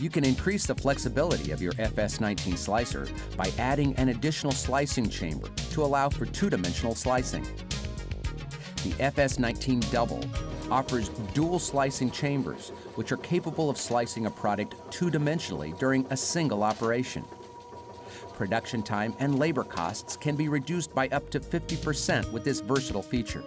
You can increase the flexibility of your FS19 slicer by adding an additional slicing chamber to allow for two-dimensional slicing. The FS19 Double offers dual slicing chambers, which are capable of slicing a product two-dimensionally during a single operation. Production time and labor costs can be reduced by up to 50% with this versatile feature.